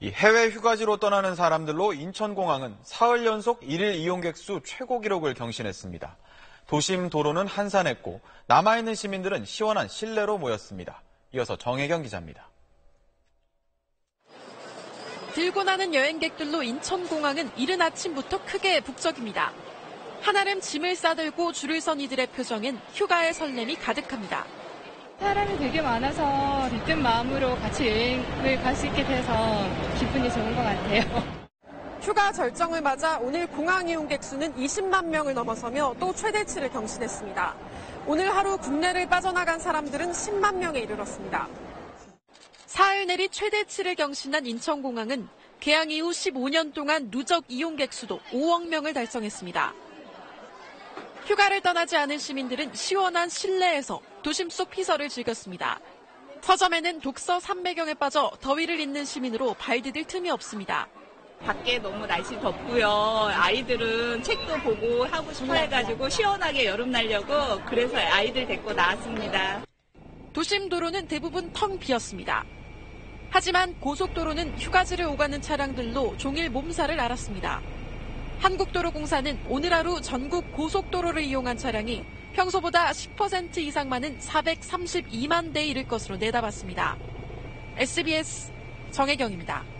이 해외 휴가지로 떠나는 사람들로 인천공항은 사흘 연속 1일 이용객 수 최고 기록을 경신했습니다. 도심 도로는 한산했고 남아있는 시민들은 시원한 실내로 모였습니다. 이어서 정혜경 기자입니다. 들고 나는 여행객들로 인천공항은 이른 아침부터 크게 북적입니다. 한아름 짐을 싸들고 줄을 선 이들의 표정엔 휴가의 설렘이 가득합니다. 사람이 되게 많아서 들뜬 마음으로 같이 여행을 갈 수 있게 돼서 기분이 좋은 것 같아요. 휴가 절정을 맞아 오늘 공항 이용객 수는 20만 명을 넘어서며 또 최대치를 경신했습니다. 오늘 하루 국내를 빠져나간 사람들은 10만 명에 이르렀습니다. 사흘 내리 최대치를 경신한 인천공항은 개항 이후 15년 동안 누적 이용객 수도 5억 명을 달성했습니다. 휴가를 떠나지 않은 시민들은 시원한 실내에서 도심 속 피서를 즐겼습니다. 서점에는 독서 300경에 빠져 더위를 잊는 시민으로 발 디딜 틈이 없습니다. 밖에 너무 날씨 덥고요. 아이들은 책도 보고 하고 싶어 해가지고 시원하게 여름 날려고 그래서 아이들 데리고 나왔습니다. 도심 도로는 대부분 텅 비었습니다. 하지만 고속도로는 휴가지를 오가는 차량들로 종일 몸살을 앓았습니다. 한국도로공사는 오늘 하루 전국 고속도로를 이용한 차량이 평소보다 10% 이상 많은 432만 대에 이를 것으로 내다봤습니다. SBS 정혜경입니다.